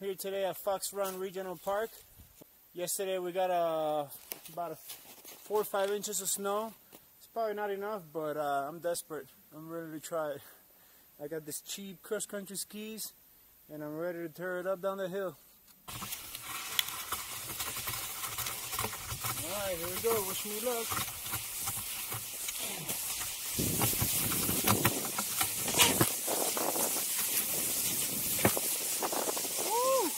here today at Fox Run Regional Park. Yesterday we got uh, about a four or five inches of snow. It's probably not enough, but uh, I'm desperate. I'm ready to try it. I got this cheap cross country skis, and I'm ready to tear it up down the hill. Alright, here we go. Wish me luck. Woo!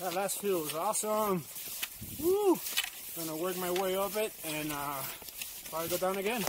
That last field was awesome. Woo! Gonna work my way up it and uh, probably go down again.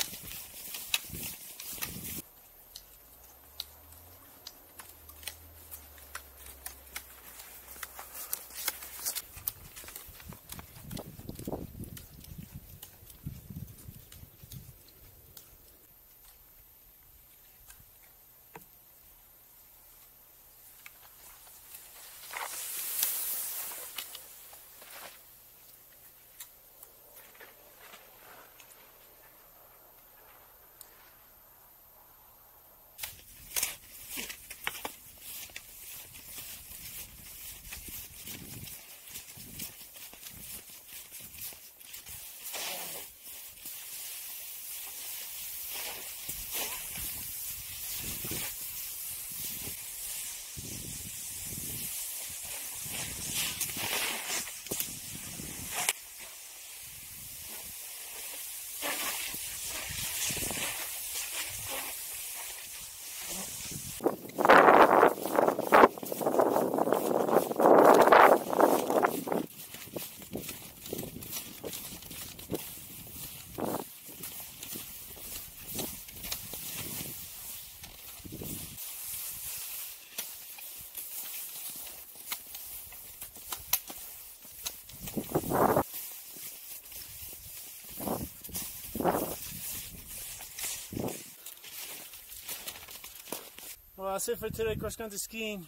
Well, that's it for today, cross country skiing.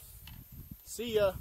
See ya.